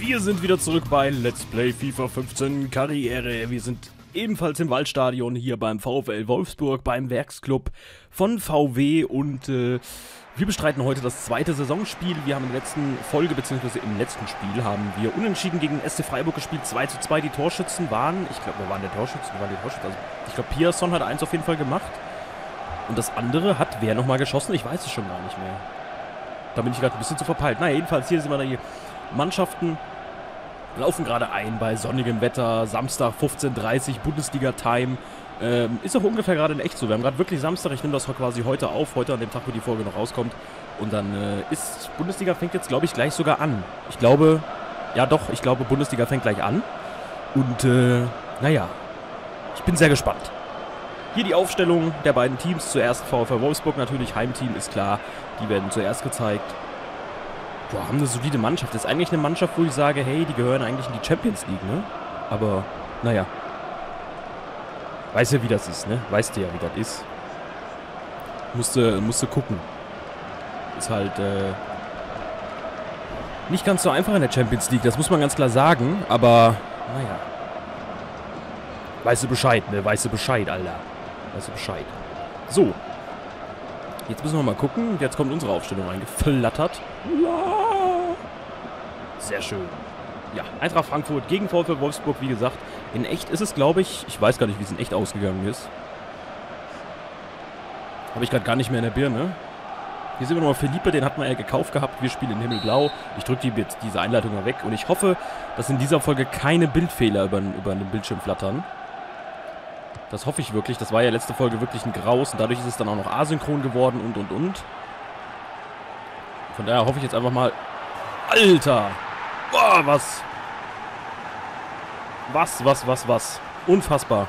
Wir sind wieder zurück bei Let's Play FIFA 15 Karriere. Wir sind ebenfalls im Waldstadion hier beim VfL Wolfsburg, beim Werksclub von VW und äh, wir bestreiten heute das zweite Saisonspiel. Wir haben in der letzten Folge, beziehungsweise im letzten Spiel, haben wir unentschieden gegen SC Freiburg gespielt. 2 zu 2. Die Torschützen waren, ich glaube, wir waren der Torschützen? Wer waren die Torschützen? Also, ich glaube, Pierson hat eins auf jeden Fall gemacht. Und das andere hat wer nochmal geschossen? Ich weiß es schon gar nicht mehr. Da bin ich gerade ein bisschen zu verpeilt. Naja, jedenfalls hier sind wir da hier. Mannschaften laufen gerade ein bei sonnigem Wetter. Samstag 15.30 Uhr, Bundesliga-Time. Ähm, ist auch ungefähr gerade in echt so. Wir haben gerade wirklich Samstag. Ich nehme das quasi heute auf. Heute an dem Tag, wo die Folge noch rauskommt. Und dann äh, ist Bundesliga fängt jetzt, glaube ich, gleich sogar an. Ich glaube, ja doch, ich glaube, Bundesliga fängt gleich an. Und äh, naja, ich bin sehr gespannt. Hier die Aufstellung der beiden Teams. Zuerst VfL Wolfsburg natürlich, Heimteam ist klar. Die werden zuerst gezeigt. Boah, haben eine solide Mannschaft. Das ist eigentlich eine Mannschaft, wo ich sage, hey, die gehören eigentlich in die Champions League, ne? Aber, naja. Weiß ja, wie das ist, ne? Weißt du ja, wie das ist. Musste, musste gucken. Ist halt, äh, nicht ganz so einfach in der Champions League, das muss man ganz klar sagen, aber, naja. Weißt du Bescheid, ne? Weißt du Bescheid, Alter. Weißt du Bescheid. Jetzt müssen wir mal gucken. Jetzt kommt unsere Aufstellung reingeflattert. Sehr schön. Ja, Eintracht Frankfurt gegen VfL Wolfsburg, wie gesagt. In echt ist es, glaube ich, ich weiß gar nicht, wie es in echt ausgegangen ist. Habe ich gerade gar nicht mehr in der Birne. Hier sehen wir nochmal Philippe, den hat man ja gekauft gehabt. Wir spielen in Himmelblau. Ich drücke die, diese Einleitung mal weg und ich hoffe, dass in dieser Folge keine Bildfehler über, über den Bildschirm flattern. Das hoffe ich wirklich. Das war ja letzte Folge wirklich ein Graus und dadurch ist es dann auch noch asynchron geworden und und und. Von daher hoffe ich jetzt einfach mal... Alter! Boah, was? Was, was, was, was? Unfassbar.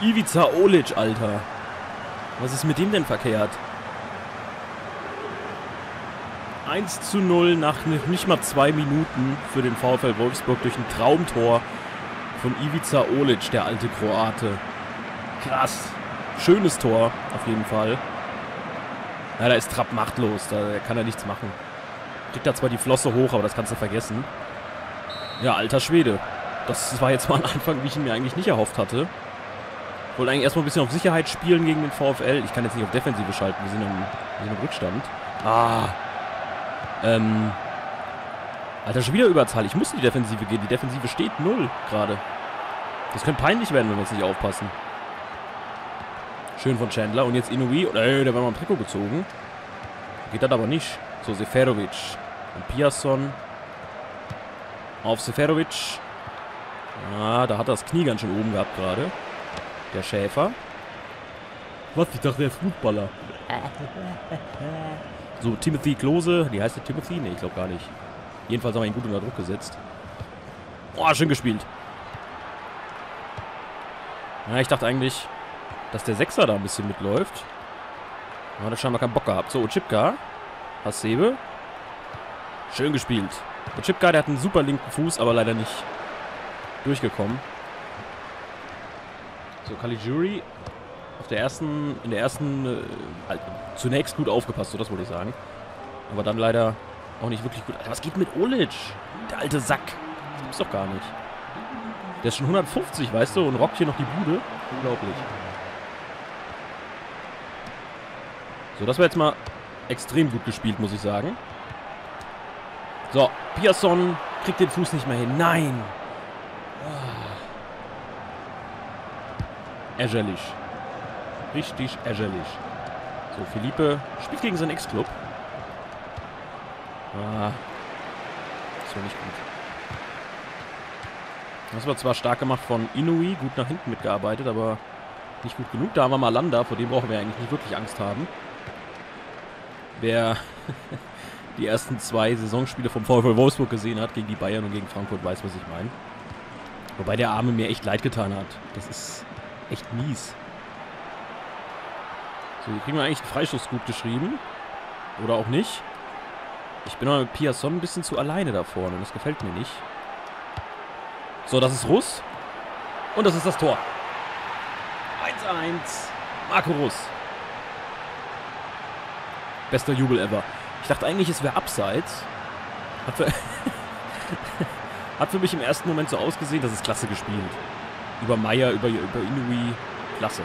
Ivica Olic, Alter. Was ist mit dem denn verkehrt? 1 zu 0 nach nicht mal zwei Minuten für den VfL Wolfsburg durch ein Traumtor von Ivica Olic, der alte Kroate. Krass. Schönes Tor, auf jeden Fall. Ja, da ist Trapp machtlos. Da kann er nichts machen. Kriegt da zwar die Flosse hoch, aber das kannst du vergessen. Ja, alter Schwede. Das war jetzt mal ein Anfang, wie ich ihn mir eigentlich nicht erhofft hatte. Wollte eigentlich erstmal ein bisschen auf Sicherheit spielen gegen den VfL. Ich kann jetzt nicht auf Defensive schalten. Wir sind im, wir sind im Rückstand. Ah. Ähm. Alter, schon wieder Überzahl. Ich muss in die Defensive gehen. Die Defensive steht null gerade. Das könnte peinlich werden, wenn wir jetzt nicht aufpassen. Schön von Chandler. Und jetzt Inui. Ey, der war mal im Trikot gezogen. Geht das aber nicht. So, Seferovic. Und Piasson. Auf Seferovic. Ah, da hat er das Knie ganz schön oben gehabt gerade. Der Schäfer. Was? Ich dachte, der ist Fußballer. So, Timothy Klose. Wie heißt der Timothy? Ne, ich glaube gar nicht. Jedenfalls haben wir ihn gut unter Druck gesetzt. Boah, schön gespielt. Ja, ich dachte eigentlich, dass der Sechser da ein bisschen mitläuft. Aber hat er scheinbar keinen Bock gehabt. So, Chipka. Hasebe. Schön gespielt. Der Chipka, der hat einen super linken Fuß, aber leider nicht durchgekommen. So, Caligiuri auf der ersten, in der ersten, äh, zunächst gut aufgepasst, so das wollte ich sagen. Aber dann leider auch nicht wirklich gut. Alter, was geht mit Olic? Der alte Sack. Das gibt's doch gar nicht. Der ist schon 150, weißt du, und rockt hier noch die Bude. Unglaublich. So, das war jetzt mal extrem gut gespielt, muss ich sagen. So, Pierson kriegt den Fuß nicht mehr hin. Nein! Ärgerlich. Richtig ärgerlich. So, Philippe spielt gegen seinen Ex-Club. Ah. War nicht gut. Das war zwar stark gemacht von Inui, gut nach hinten mitgearbeitet, aber nicht gut genug. Da haben wir Malanda, vor dem brauchen wir eigentlich nicht wirklich Angst haben. Wer die ersten zwei Saisonspiele vom VfL Wolfsburg gesehen hat, gegen die Bayern und gegen Frankfurt, weiß, was ich meine. Wobei der Arme mir echt leid getan hat. Das ist echt mies. So, hier kriegen wir eigentlich einen Freistoß gut geschrieben. Oder auch nicht. Ich bin aber mit Piasson ein bisschen zu alleine da vorne. Das gefällt mir nicht. So, das ist Russ. Und das ist das Tor. 1-1. Marco Russ. Bester Jubel ever. Ich dachte eigentlich, es wäre abseits. Hat für, hat für mich im ersten Moment so ausgesehen, das ist klasse gespielt. Über Meier, über, über Inui, klasse.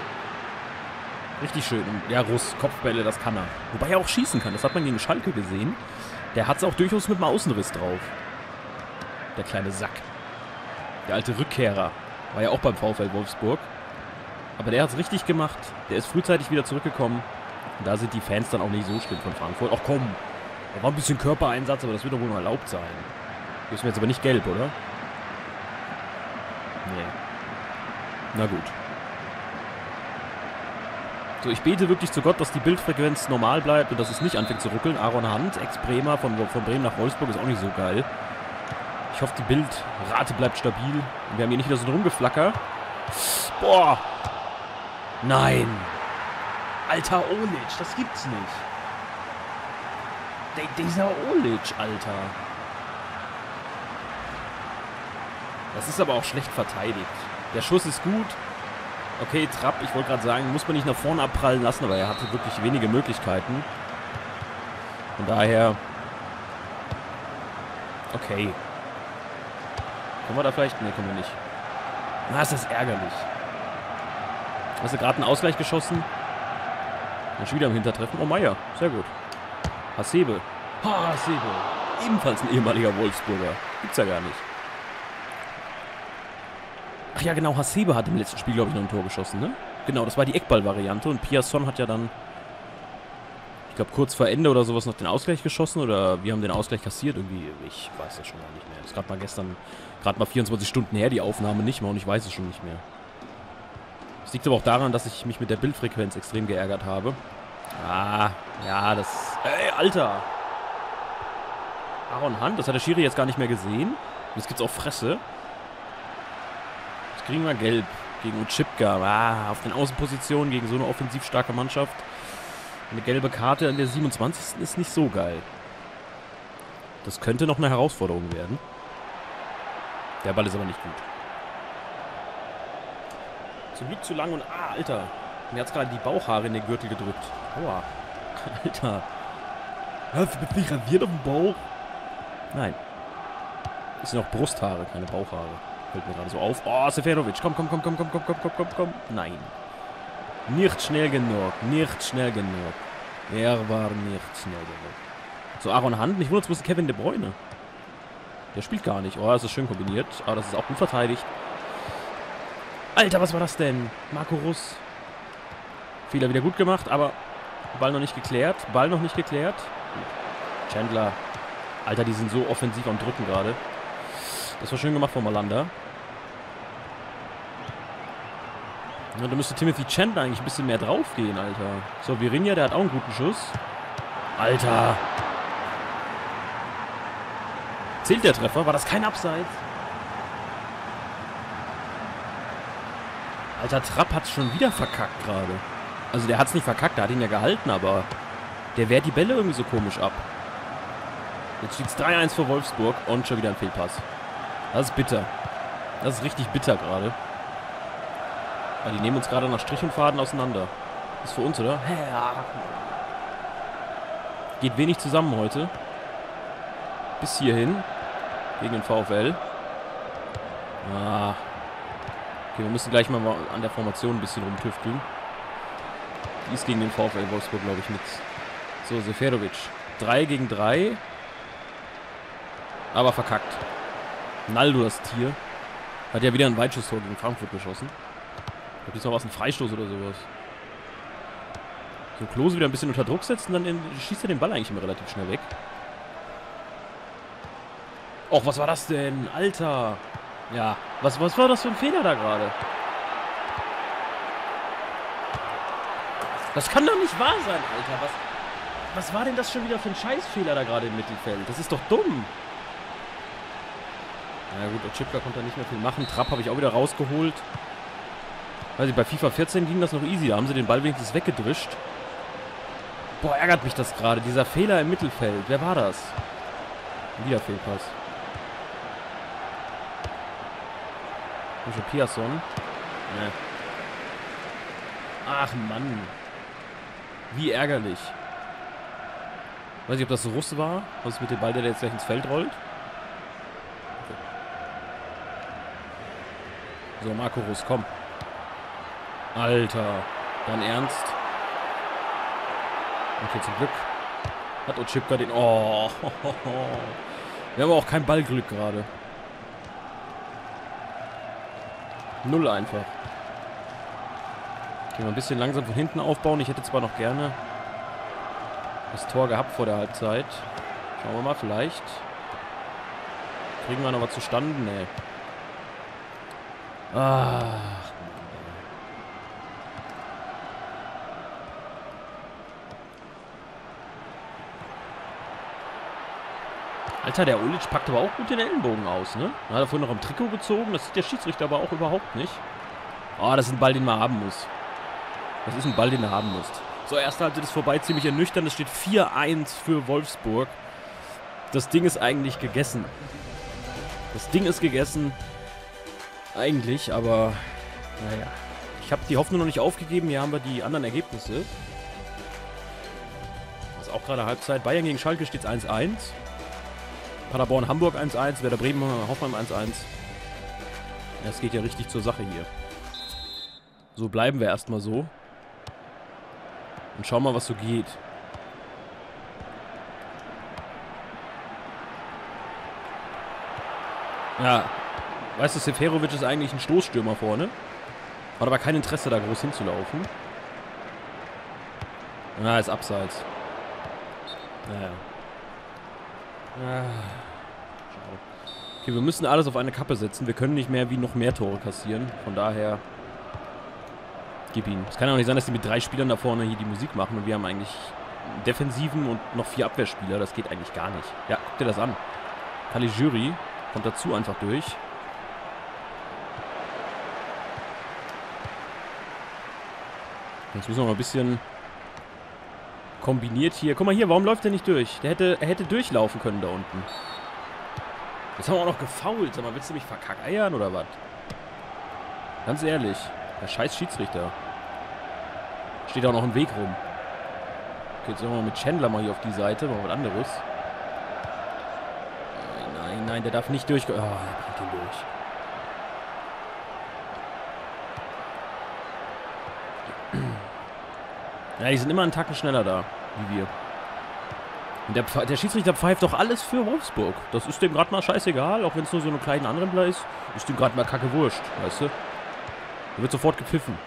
Richtig schön. Ja, Russ, Kopfbälle, das kann er. Wobei er auch schießen kann, das hat man gegen Schalke gesehen. Der hat es auch durchaus mit einem Außenriss drauf. Der kleine Sack. Der alte Rückkehrer. War ja auch beim VfL Wolfsburg. Aber der hat es richtig gemacht. Der ist frühzeitig wieder zurückgekommen. Und da sind die Fans dann auch nicht so schlimm von Frankfurt. Ach komm, da war ein bisschen Körpereinsatz, aber das wird doch wohl noch erlaubt sein. Ist mir jetzt aber nicht gelb, oder? Nee. Na gut. So, ich bete wirklich zu Gott, dass die Bildfrequenz normal bleibt und dass es nicht anfängt zu ruckeln. Aaron Hand, Ex-Bremer, von, von Bremen nach Wolfsburg, ist auch nicht so geil. Ich hoffe, die Bildrate bleibt stabil. Wir haben hier nicht wieder so ein Rumgeflacker. Boah. Nein. Alter Olic, das gibt's nicht. De dieser Olic, Alter. Das ist aber auch schlecht verteidigt. Der Schuss ist gut. Okay, Trapp, ich wollte gerade sagen, muss man nicht nach vorne abprallen lassen, aber er hatte wirklich wenige Möglichkeiten. Von daher... Okay. Können wir da vielleicht? Ne, können wir nicht. Na, ist das ärgerlich. Hast du gerade einen Ausgleich geschossen? Und schon wieder im Hintertreffen. Oh, Meier. Sehr gut. Hasebe. Ha, Hasebe. Ebenfalls ein ehemaliger Wolfsburger. Gibt's ja gar nicht. Ach ja, genau. Hasebe hat im letzten Spiel, glaube ich, noch ein Tor geschossen, ne? Genau, das war die Eckball-Variante. Und Piasson hat ja dann, glaube, kurz vor Ende oder sowas noch den Ausgleich geschossen. Oder wir haben den Ausgleich kassiert. Irgendwie, ich weiß das schon gar nicht mehr. Das ist gerade mal gestern, gerade mal 24 Stunden her, die Aufnahme nicht mehr. Und ich weiß es schon nicht mehr. Das liegt aber auch daran, dass ich mich mit der Bildfrequenz extrem geärgert habe. Ah, ja, das... Ey, Alter! Aaron Hand, das hat der Schiri jetzt gar nicht mehr gesehen. Jetzt gibt's auch Fresse. Jetzt kriegen wir gelb gegen Uchipka. Ah, auf den Außenpositionen gegen so eine offensiv starke Mannschaft. Eine gelbe Karte an der 27. ist nicht so geil. Das könnte noch eine Herausforderung werden. Der Ball ist aber nicht gut. Zum Glück zu lang und... Ah, Alter. Mir hat gerade die Bauchhaare in den Gürtel gedrückt. Aua. Alter. Hast du mich rasiert auf dem Bauch? Nein. Das sind auch Brusthaare, keine Bauchhaare. Fällt mir gerade so auf. Oh, Seferovic. Komm, komm, komm, komm, komm, komm, komm, komm, komm. Nein. Nicht schnell genug. Nicht schnell genug. Er war nicht schnell genug. So, Aaron Hand. Nicht wundert, es Kevin De Bruyne. Der spielt gar nicht. Oh, das ist schön kombiniert. Aber das ist auch gut verteidigt. Alter, was war das denn? Marco Russ. Fehler wieder gut gemacht, aber Ball noch nicht geklärt. Ball noch nicht geklärt. Chandler. Alter, die sind so offensiv am Drücken gerade. Das war schön gemacht von Malanda. Ja, da müsste Timothy Chandler eigentlich ein bisschen mehr draufgehen, Alter. So, Virinja, der hat auch einen guten Schuss. Alter. Zählt der Treffer? War das kein Abseits? Alter, Trapp hat schon wieder verkackt gerade. Also der hat es nicht verkackt, der hat ihn ja gehalten, aber der wehrt die Bälle irgendwie so komisch ab. Jetzt steht es 3-1 für Wolfsburg und schon wieder ein Fehlpass. Das ist bitter. Das ist richtig bitter gerade. Ja, die nehmen uns gerade nach Strich und Faden auseinander. Ist für uns, oder? Ja. Geht wenig zusammen heute. Bis hierhin. Gegen den VfL. Ah, Okay, wir müssen gleich mal an der Formation ein bisschen rumtüfteln. Die ist gegen den VfL Wolfsburg, glaube ich, nichts. So, Seferovic. 3 gegen 3. Aber verkackt. Naldo, das Tier. Hat ja wieder ein Weitschusstor gegen Frankfurt geschossen. Glaube, das noch was, ein Freistoß oder sowas. So, Klose wieder ein bisschen unter Druck setzen, dann in, schießt er den Ball eigentlich immer relativ schnell weg. Och, was war das denn? Alter! Ja, was, was war das für ein Fehler da gerade? Das kann doch nicht wahr sein, Alter. Was, was war denn das schon wieder für ein Scheißfehler da gerade im Mittelfeld? Das ist doch dumm. Na gut, Ochipka konnte da nicht mehr viel machen. Trapp habe ich auch wieder rausgeholt. Weiß ich, bei FIFA 14 ging das noch easy. Da haben sie den Ball wenigstens weggedrischt. Boah, ärgert mich das gerade. Dieser Fehler im Mittelfeld. Wer war das? Wieder Fehlpass. Piasson. Nee. Ach Mann. Wie ärgerlich. Weiß nicht, ob das so Russe war. Was ist mit dem Ball, der jetzt gleich ins Feld rollt? Okay. So, Marco Russ, komm. Alter. Dein Ernst? Okay, zum Glück hat Ochipka den... Oh. Wir haben auch kein Ballglück gerade. Null einfach. Okay, mal ein bisschen langsam von hinten aufbauen. Ich hätte zwar noch gerne das Tor gehabt vor der Halbzeit. Schauen wir mal, vielleicht. Kriegen wir noch was zustande? Nee. Ah. Alter, der Ulic packt aber auch gut den Ellenbogen aus, ne? Hat er vorhin noch am Trikot gezogen. Das sieht der Schiedsrichter aber auch überhaupt nicht. Oh, das ist ein Ball, den man haben muss. Das ist ein Ball, den du haben musst. So, erste Halbzeit ist vorbei, ziemlich ernüchternd. Es steht 4-1 für Wolfsburg. Das Ding ist eigentlich gegessen. Das Ding ist gegessen. Eigentlich, aber naja. Ich habe die Hoffnung noch nicht aufgegeben. Hier haben wir die anderen Ergebnisse. Das ist auch gerade Halbzeit. Bayern gegen Schalke steht es 1-1. Paderborn Hamburg 1-1, Werder Bremen Hoffmann 1-1. Es geht ja richtig zur Sache hier. So bleiben wir erstmal so. Und schauen mal, was so geht. Ja, weißt du, Seferovic ist eigentlich ein Stoßstürmer vorne. Hat aber kein Interesse, da groß hinzulaufen. Na, ist abseits. Naja. Ah, okay, wir müssen alles auf eine Kappe setzen. Wir können nicht mehr wie noch mehr Tore kassieren. Von daher, gib ihn. Es kann ja auch nicht sein, dass die mit drei Spielern da vorne hier die Musik machen und wir haben eigentlich Defensiven und noch vier Abwehrspieler. Das geht eigentlich gar nicht. Ja, guck dir das an. Kali Jury kommt dazu einfach durch. Jetzt müssen wir mal ein bisschen kombiniert hier. Guck mal hier, warum läuft der nicht durch? Der hätte, er hätte durchlaufen können da unten. Jetzt haben wir auch noch gefault. Sag mal, willst du mich verkackeiern oder was? Ganz ehrlich. Der scheiß Schiedsrichter. Steht auch noch im Weg rum. Okay, jetzt machen wir mit Chandler mal hier auf die Seite. Mal was anderes. Nein, nein, nein, der darf nicht durch... Oh, er bringt ihn durch. Ja, die sind immer einen Tacken schneller da, wie wir. Der, der Schiedsrichter pfeift doch alles für Wolfsburg. Das ist dem gerade mal scheißegal, auch wenn es nur so eine kleine Anrempler ist. Ist dem gerade mal kacke wurscht, weißt du? Da wird sofort gepfiffen.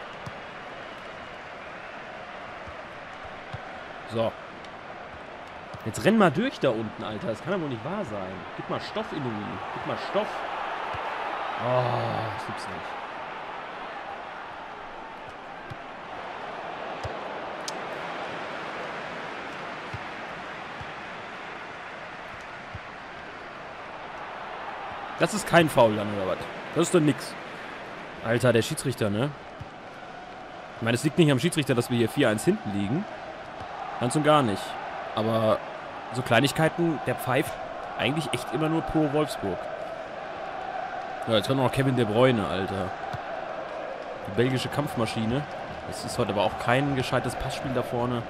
So. Jetzt renn mal durch da unten, Alter. Das kann ja wohl nicht wahr sein. Gib mal Stoff, Inumi. Gib mal Stoff. Oh, das gibt's nicht. Das ist kein Foul dann, oder was? Das ist doch nix. Alter, der Schiedsrichter, ne? Ich meine, es liegt nicht am Schiedsrichter, dass wir hier 4-1 hinten liegen. Ganz und gar nicht. Aber so Kleinigkeiten, der pfeift eigentlich echt immer nur pro Wolfsburg. Ja, jetzt kommt noch Kevin De Bruyne, Alter. Die belgische Kampfmaschine. Das ist heute aber auch kein gescheites Passspiel da vorne.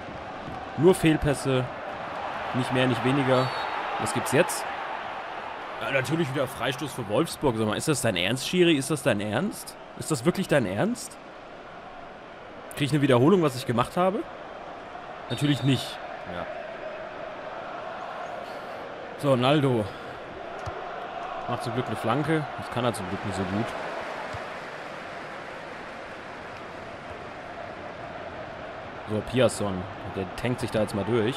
Nur Fehlpässe. Nicht mehr, nicht weniger. Was gibt's jetzt? Ja, natürlich wieder Freistoß für Wolfsburg. Sag mal, ist das dein Ernst, Schiri? Ist das dein Ernst? Ist das wirklich dein Ernst? Kriege ich eine Wiederholung, was ich gemacht habe? Natürlich nicht. Ja. So, Naldo. Macht zum Glück eine Flanke. Das kann er zum Glück nicht so gut. So, Piasson. Der tankt sich da jetzt mal durch.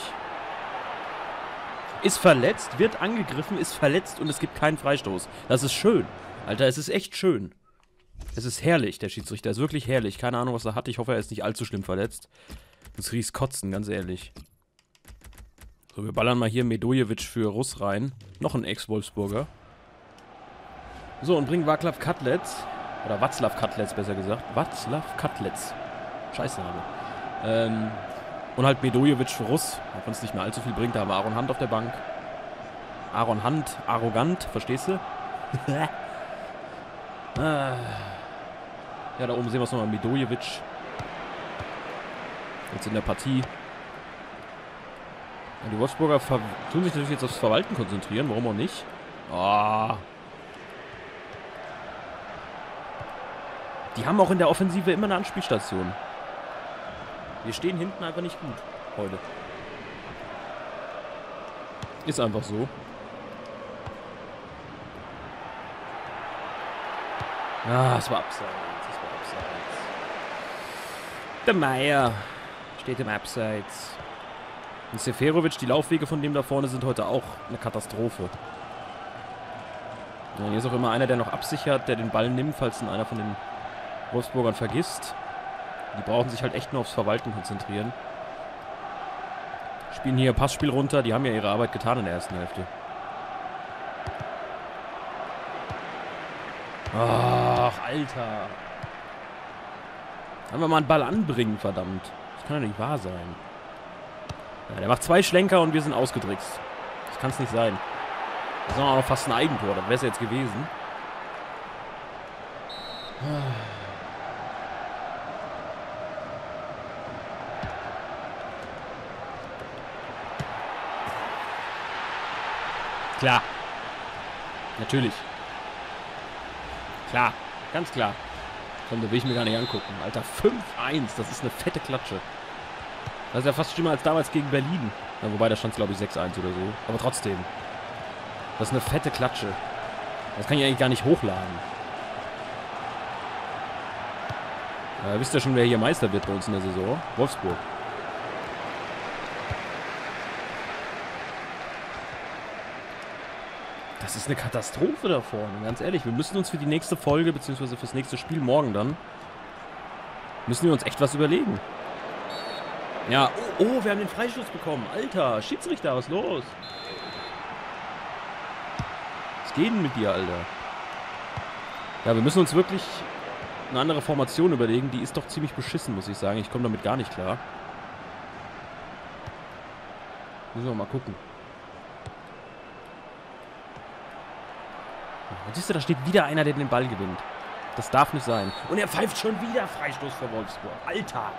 Ist verletzt, wird angegriffen, ist verletzt und es gibt keinen Freistoß. Das ist schön. Alter, es ist echt schön. Es ist herrlich, der Schiedsrichter. ist wirklich herrlich. Keine Ahnung, was er hat. Ich hoffe, er ist nicht allzu schlimm verletzt. Das riecht kotzen, ganz ehrlich. So, wir ballern mal hier Medojevic für Russ rein. Noch ein Ex-Wolfsburger. So, und bringen Václav Katlets. Oder Václav Katlets, besser gesagt. Václav Katlets. Scheißname. Ähm, und halt Medojevic für Russ, auch wenn es nicht mehr allzu viel bringt. Da haben wir Aaron Hand auf der Bank. Aaron Hand, arrogant, verstehst du? ah. Ja, da oben sehen wir es nochmal. Medojevic. Jetzt in der Partie. Die Wolfsburger tun sich natürlich jetzt aufs Verwalten konzentrieren, warum auch nicht? Oh. Die haben auch in der Offensive immer eine Anspielstation. Wir stehen hinten einfach nicht gut heute. Ist einfach so. Ah, es war abseits. Es war abseits. Der Meier steht im Abseits. Und Seferovic, die Laufwege von dem da vorne sind heute auch eine Katastrophe. Ja, hier ist auch immer einer, der noch absichert, der den Ball nimmt, falls ihn einer von den Wolfsburgern vergisst. Die brauchen sich halt echt nur aufs Verwalten konzentrieren. Spielen hier Passspiel runter, die haben ja ihre Arbeit getan in der ersten Hälfte. Ach, Alter. Kann man mal einen Ball anbringen, verdammt. Das kann doch nicht wahr sein. Ja, der macht zwei Schlenker und wir sind ausgedrickst. Das kann es nicht sein. Das ist auch noch fast ein Eigentor. Das wäre es jetzt gewesen. Klar. Natürlich. Klar, ganz klar. Komm, da will ich mir gar nicht angucken. Alter, 5-1, das ist eine fette Klatsche. Das ist ja fast schlimmer als damals gegen Berlin. Ja, wobei, da stand es, glaube ich, 6-1 oder so. Aber trotzdem. Das ist eine fette Klatsche. Das kann ich eigentlich gar nicht hochladen. Ja, wisst ihr schon, wer hier Meister wird bei uns in der Saison? Wolfsburg. Das ist eine Katastrophe da vorne, ganz ehrlich. Wir müssen uns für die nächste Folge, beziehungsweise fürs nächste Spiel morgen dann, müssen wir uns echt was überlegen. Ja, oh, oh wir haben den Freistoß bekommen. Alter, Schiedsrichter, was los? Was geht denn mit dir, Alter? Ja, wir müssen uns wirklich eine andere Formation überlegen. Die ist doch ziemlich beschissen, muss ich sagen. Ich komme damit gar nicht klar. Müssen wir mal gucken. Siehst du, da steht wieder einer, der den Ball gewinnt. Das darf nicht sein. Und er pfeift schon wieder Freistoß für Wolfsburg. Alter!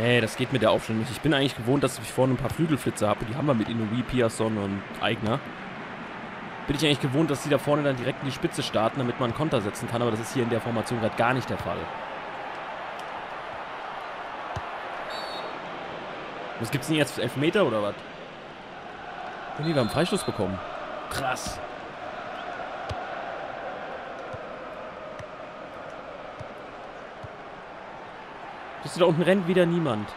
Nee, das geht mit der Aufstellung nicht. Ich bin eigentlich gewohnt, dass ich vorne ein paar Flügelflitze habe. Die haben wir mit Inouye, Piasson und Eigner bin ich eigentlich gewohnt, dass die da vorne dann direkt in die Spitze starten, damit man einen Konter setzen kann. Aber das ist hier in der Formation gerade gar nicht der Fall. Was gibt's denn jetzt? Elfmeter oder was? Nee, wir haben Freistoß bekommen. Krass. Bist du da unten rennt wieder niemand.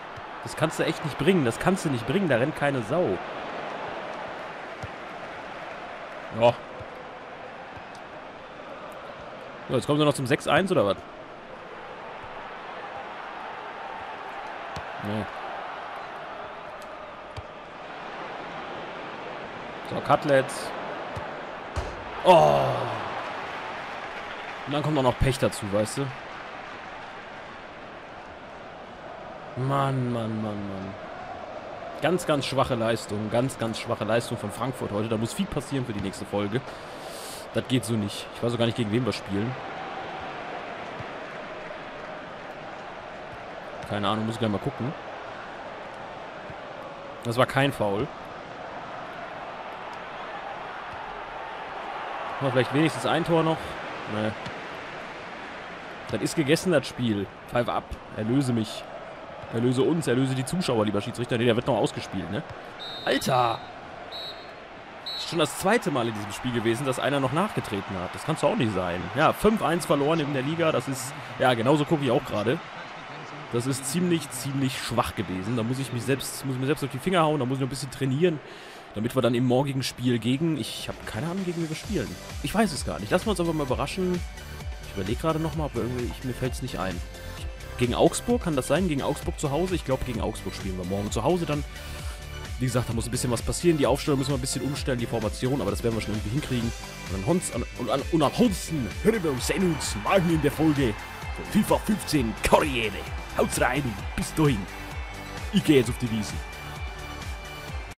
Das kannst du echt nicht bringen. Das kannst du nicht bringen. Da rennt keine Sau. Ja. So, jetzt kommen sie noch zum 6-1 oder was? Nee. So, Cutlets. Oh. Und dann kommt auch noch Pech dazu, weißt du? Mann, Mann, Mann, Mann. Ganz, ganz schwache Leistung. Ganz, ganz schwache Leistung von Frankfurt heute. Da muss viel passieren für die nächste Folge. Das geht so nicht. Ich weiß auch gar nicht, gegen wen wir spielen. Keine Ahnung, muss ich gleich mal gucken. Das war kein Foul. Wir vielleicht wenigstens ein Tor noch? Nee. Das ist gegessen, das Spiel. Pfeif ab. Erlöse mich. Erlöse uns, erlöse die Zuschauer, lieber Schiedsrichter. Nee, der wird noch ausgespielt, ne? Alter! Ist schon das zweite Mal in diesem Spiel gewesen, dass einer noch nachgetreten hat. Das kann doch auch nicht sein. Ja, 5-1 verloren in der Liga. Das ist, ja, genauso gucke ich auch gerade. Das ist ziemlich, ziemlich schwach gewesen. Da muss ich mich selbst, muss ich mir selbst auf die Finger hauen. Da muss ich noch ein bisschen trainieren, damit wir dann im morgigen Spiel gegen, ich habe keine Ahnung, gegen wen wir spielen. Ich weiß es gar nicht. Lassen wir uns einfach mal überraschen. Ich überlege gerade nochmal, aber irgendwie, ich, mir fällt es nicht ein. Gegen Augsburg, kann das sein? Gegen Augsburg zu Hause? Ich glaube, gegen Augsburg spielen wir morgen zu Hause dann. Wie gesagt, da muss ein bisschen was passieren. Die Aufstellung müssen wir ein bisschen umstellen, die Formation, aber das werden wir schon irgendwie hinkriegen. Und, ansonsten, an, hören wir uns, sehen uns morgen in der Folge von FIFA 15 Karriere. Haut's rein, bis dahin. ich gehe jetzt auf die Wiese.